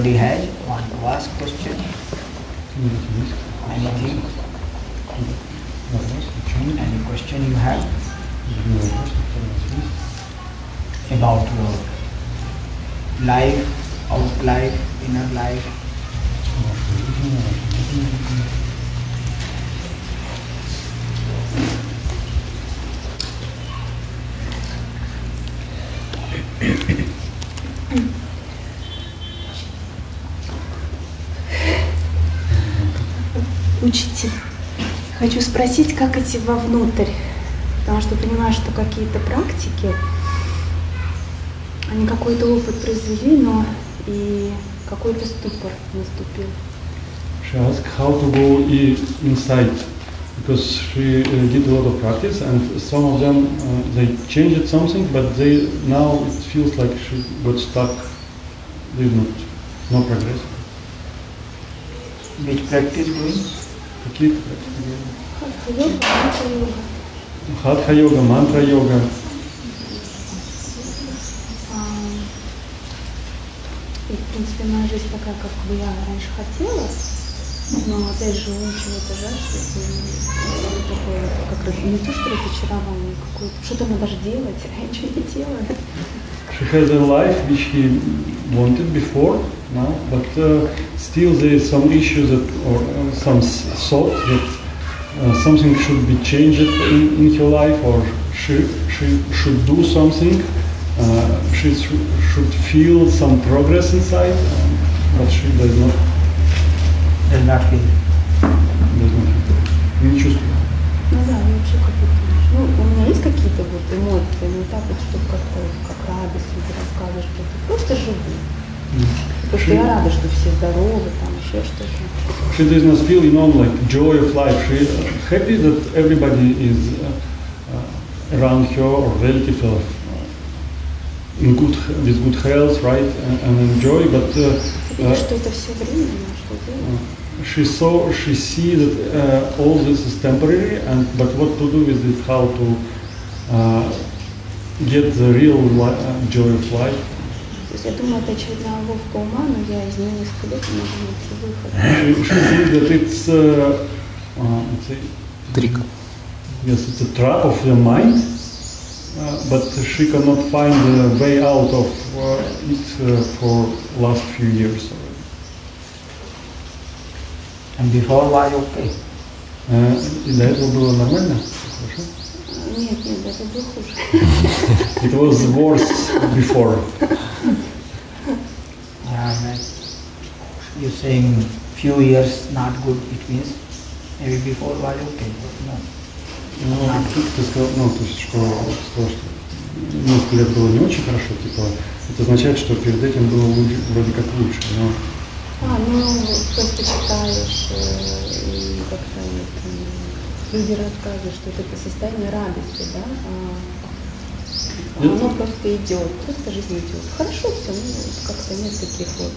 Anybody has to ask question? Anything? Any question you have about your life, out life, inner life? Учитель, хочу спросить, как идти вовнутрь, потому что понимаю, что какие-то практики, они какой-то опыт произвели, но и какой-то ступор наступил. She asked how to go inside because she uh, did a lot of practice and some of them uh, they changed something but they now it feels like she got stuck. There's not no progress. Which practice doing? Какие практики? Йога, манtra йога. Хатха йога, мантра йога. А, И, в принципе, моя жизнь такая, как бы я раньше хотела, но опять же ум чего-то жаждет, такое как раз не то, что разочарование, какое-то, что-то надо же делать, а я ничего не делаю. She has a life which he wanted before now, but uh, still there is some issues that, or uh, some s- thought that uh, something should be changed in, in her life, or she, she should do something. Uh, she sh- should feel some progress inside, um, but she does not. Does not feel. Does not feel. Не чувствует. Ну да, я вообще как-то, ну, у меня есть какие-то вот эмоции, но так вот, чтобы как-то как радость люди рассказывают, что ты просто живу. Потому что я рада, что все здоровы, там еще что-то. She does not feel, you know, like joy of life. She uh, happy that everybody is uh, uh, around her or relatives of uh, in good with good health, right, and, and enjoy. But uh, uh, что это все временно, что she saw, she see that uh, all this is temporary, and but what to do with it? How to uh, get the real li- uh, joy of life? То есть я думаю, это очередная ловка ума, но я из нее несколько лет не могу найти выход. She, she sees that it's uh, uh, it's a, Трик. Yes, it's a trap of the mind, uh, but she cannot find a way out of uh, it uh, for last few years. already. And before was okay. Uh, и до этого было нормально? Хорошо? Нет, нет, это было хуже. It was worse before. Yeah, like you're saying few years not good, it means maybe before was okay, but no. Ну, ты сказал, ну, то есть, что, сказал, что несколько лет было не очень хорошо, типа, это означает, что перед этим было лучше- вроде как лучше, но А, ну, просто читаешь, э, и как-то люди рассказывают, что это состояние радости, да, а, Ну, оно просто идет, просто жизнь идет. Хорошо все, ну, как-то нет таких вот.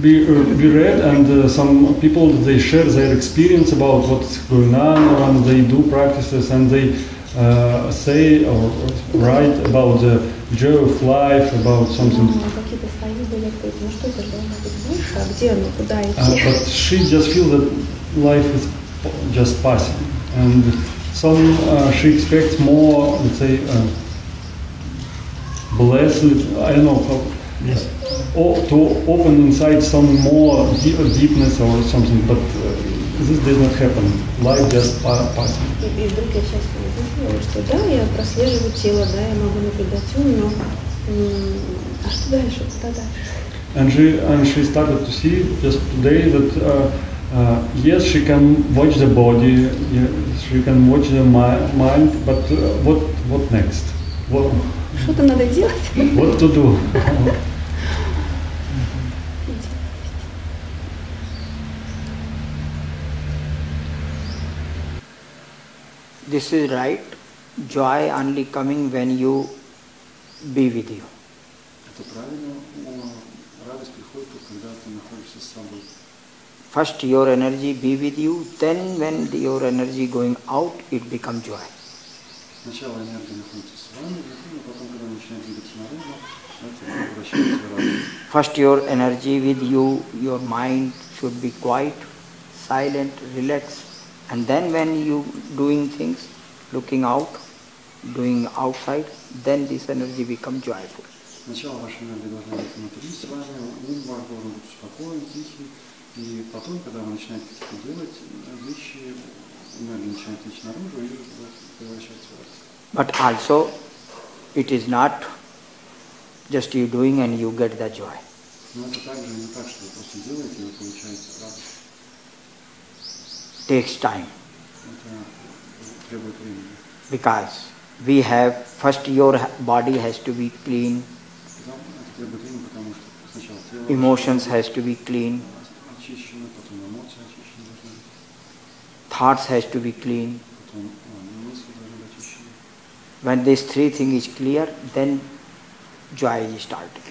we, we read and uh, some people they share their experience about what's going on when they do practices and they uh, say or write about the joy of life about Ну, something ну больше, а uh, but she just feels that life is just passing and some uh, she expects more let's say uh, blessed I don't know how Yes. o- to open inside some more deep, deepness or something, but uh, this does not happen. Life just pa- passing. И, и вдруг я сейчас увидела, что да, я прослеживаю тело, да, я могу наблюдать ум, но м, а что дальше, куда дальше? And she and she started to see just today that uh, uh, yes, she can watch the body, yes, she can watch the mi- mind, but uh, what what next? What Что-то надо делать. what to do? This is right. Joy only coming when you be with you. Это правильно. Радость приходит, когда ты находишься с собой. First your energy be with you, then when your energy going out, it become joy. Сначала энергия находится с вами, внутри, но потом, когда начинает двигаться наружу, это превращается в радость. First, your energy with you, your mind should be quiet, silent, relaxed. And then, when you doing things, looking out, doing outside, then this energy become joyful. Сначала ваша энергия должна быть внутри с вами, ум ваш должен быть спокоен, тихий. И потом, когда вы начинаете что-то делать, вещи, энергия начинает течь наружу и превращается в радость. But also, it is not just you doing and you get the joy. Но это также не так, что вы просто делаете, и вы получаете радость. takes time Это требует времени. because we have first your body has to be clean, Потому- Это требует времени, потому что сначала тело emotions has to be clean, Thoughts has to be clean. When these three things is clear, then joy is starting.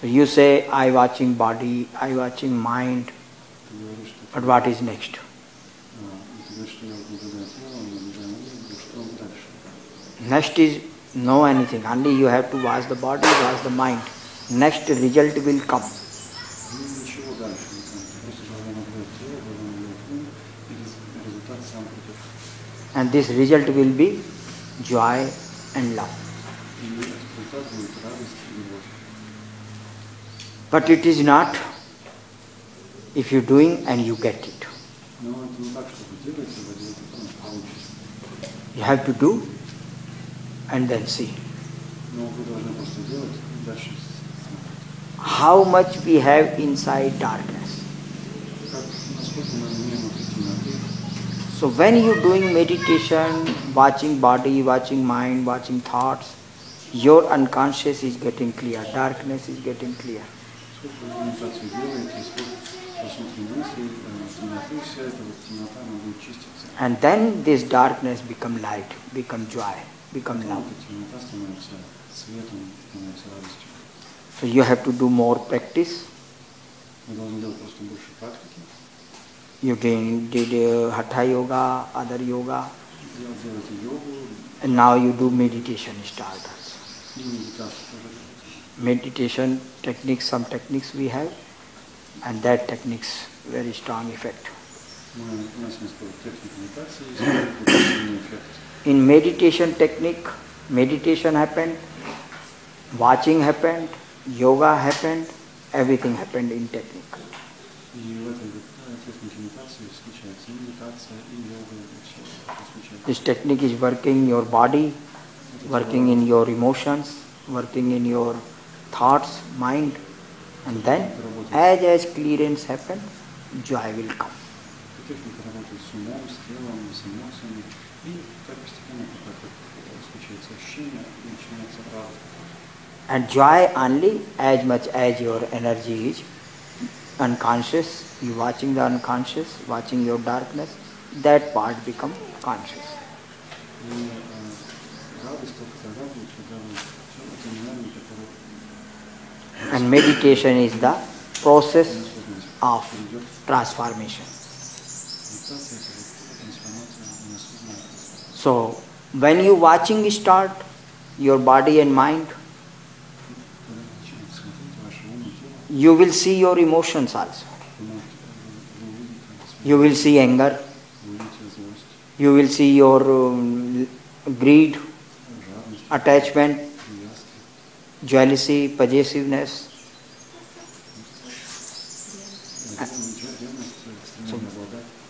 So you say, I watching body, I watching mind, but what is next? Next is know anything, only you have to watch the body, watch the mind next result will come. And this result will be joy and love. But it is not if you're doing and you get it. You have to do and then see how much we have inside darkness. So when you're doing meditation, watching body, watching mind, watching thoughts, your unconscious is getting clear, darkness is getting clear. And then this darkness become light, become joy, become love. So you have to do more practice. You can did uh, Hatha Yoga, other yoga. And now you do meditation Start Meditation techniques, some techniques we have, and that techniques very strong effect. In meditation technique, meditation happened, watching happened, yoga happened, everything happened in technique. И в этой вот, э, технике медитации случается и медитация, и йога, и все это случается. This technique is working your body, working in your emotions, working in your thoughts, mind, and then as as clearance happen, joy will come. Эта техника работает с умом, с телом, с эмоциями. И так постепенно, как как случается ощущение, и начинается радость. and joy only as much as your energy is unconscious. You watching the unconscious watching your darkness that part become conscious. And meditation is the process of transformation. So when you watching start your body and mind you will see your emotions also. You will see anger. You will see your um, greed, attachment, jealousy, possessiveness.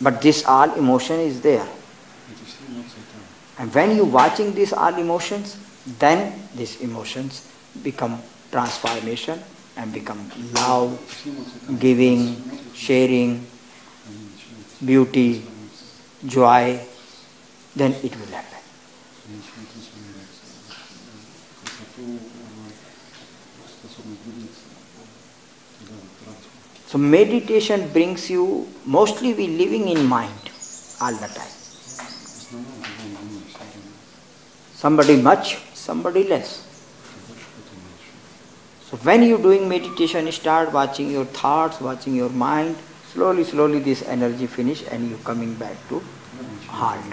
But this all emotion is there. And when you watching these all emotions, then these emotions become transformation and become love, giving, sharing, beauty, joy, then it will happen. So meditation brings you, mostly we living in mind all the time. Somebody much, somebody less. So when you are doing meditation, start watching your thoughts, watching your mind. Slowly, slowly this energy finish and you're coming back to heart.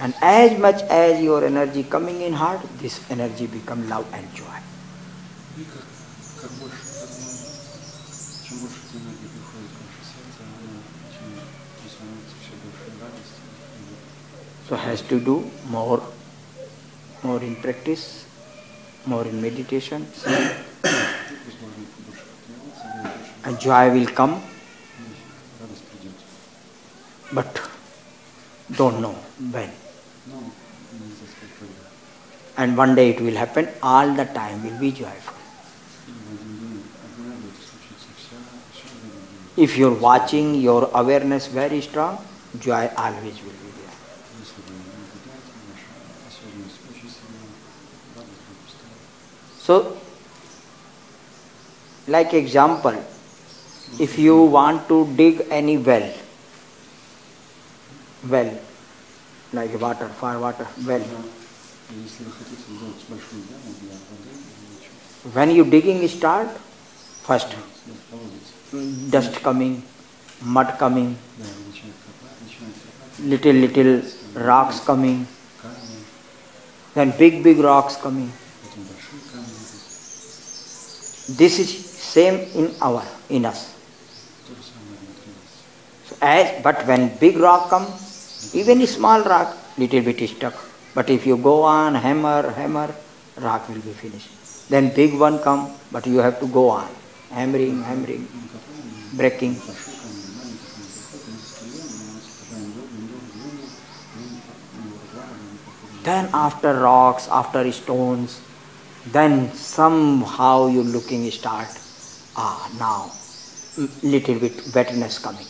And as much as your energy coming in heart, this energy become love and joy. so has to do more more in practice more in meditation. And joy will come but don't know when. And one day it will happen all the time will be joyful. If you're watching your awareness very strong joy always will So, like example, if you want to dig any well, well, like water, for water, well. When you digging start, first dust coming, mud coming, little little rocks coming, then big big rocks coming. This is same in our in us. So as but when big rock comes, even small rock little bit is stuck. But if you go on hammer, hammer, rock will be finished. Then big one come, but you have to go on hammering, hammering, breaking. Then after rocks, after stones, then somehow you looking start, ah, now, little bit wetness coming.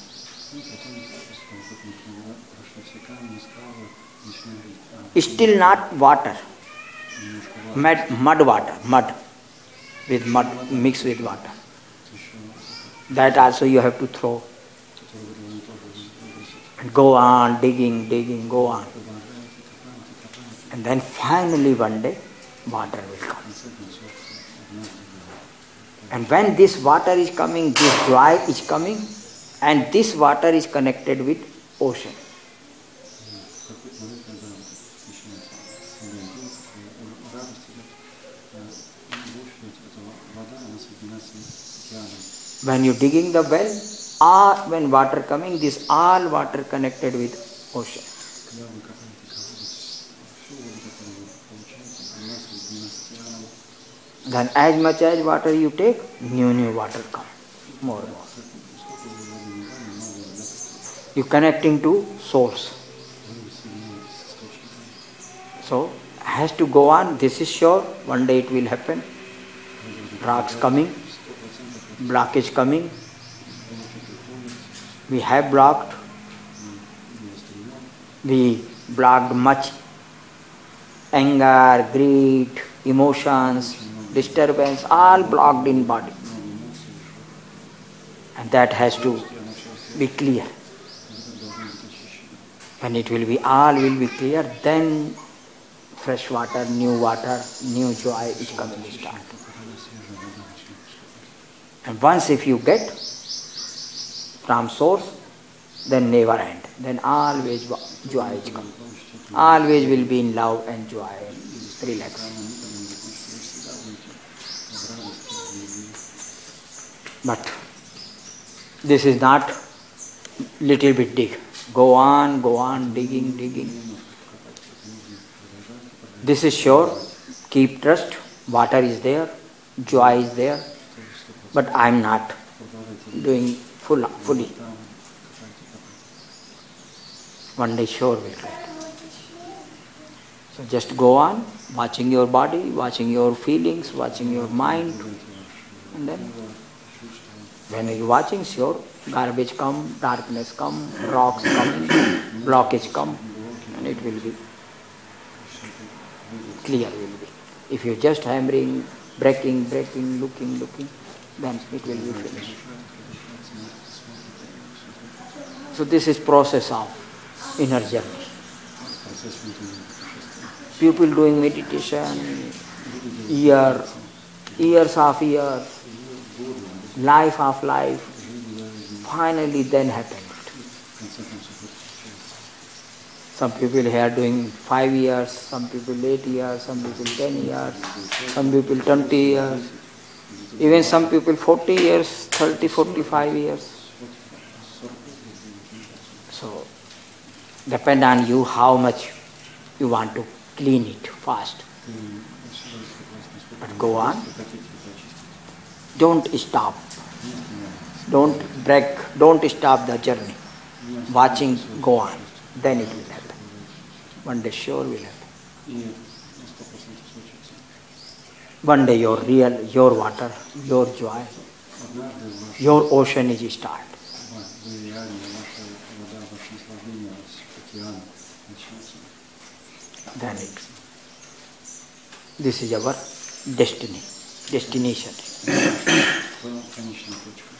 Still not water, mud, mud water, mud, with mud mixed with water. That also you have to throw. And go on digging, digging, go on. And then finally one day, water will come. And when this water is coming, this dry is coming, and this water is connected with ocean. When you digging the well, all, when water coming, this all water connected with ocean. Then as much as water you take, new new water come, more and more. You connecting to source. So has to go on. This is sure. One day it will happen. Rocks coming, blockage coming. We have blocked. We blocked much anger, greed, emotions, disturbance, all blocked in body. And that has to be clear. When it will be all will be clear, then fresh water, new water, new joy is coming to start. And once if you get from source, then never end. Then always joy is coming. Always will be in love and joy and relaxation. But this is not little bit dig. Go on, go on, digging, digging. This is sure. Keep trust. Water is there. Joy is there. But I am not doing full, fully. One day sure will get. So just go on, watching your body, watching your feelings, watching your mind, and then when you watching, sure, garbage come, darkness come, rocks come, blockage come, and it will be clear will be. If you just hammering, breaking, breaking, looking, looking, then it will be finished. So this is process of inner journey. People doing meditation, year, years of years, life of life finally then happened. Some people here doing five years, some people eight years, some people ten years, some people twenty years, even some people forty years, 30, 45 years. So depend on you how much you want to clean it fast. But go on. Don't stop. Don't break, don't stop the journey. Watching go on. Then it will happen. One day sure will happen. One day your real, your water, your joy, your ocean is start. Then it. This is our destiny, destination. своем конечном точке.